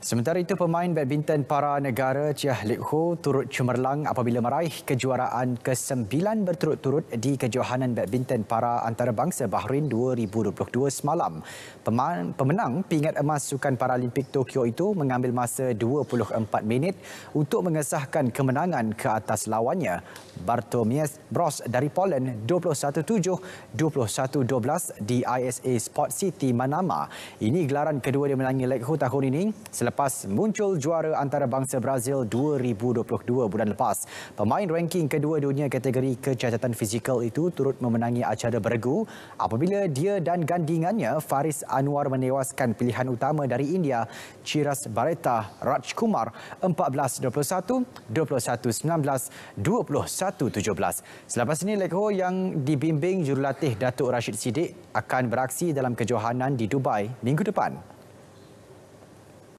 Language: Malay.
Sementara itu, pemain badminton para negara Chia Lik Ho turut cemerlang apabila meraih kejuaraan ke-9 berturut-turut di kejohanan badminton para antarabangsa Bahrain 2022 semalam. Pemenang pingat emas Sukan Paralimpik Tokyo itu mengambil masa 24 minit untuk mengesahkan kemenangan ke atas lawannya Bartomiej Bros dari Poland 21-7, 21-12 di ISA Sport City Manama. Ini gelaran kedua dia menangi Lik Ho tahun ini selepas muncul juara antarabangsa Brazil 2022 bulan lepas. Pemain ranking kedua dunia kategori kecacatan fizikal itu turut memenangi acara beregu apabila dia dan gandingannya Faris Anwar menewaskan pilihan utama dari India Chiras Bareta Rajkumar 14-21, 21-19, 21-17. Selepas ini Lekho yang dibimbing jurulatih Datuk Rashid Siddiq akan beraksi dalam kejohanan di Dubai minggu depan.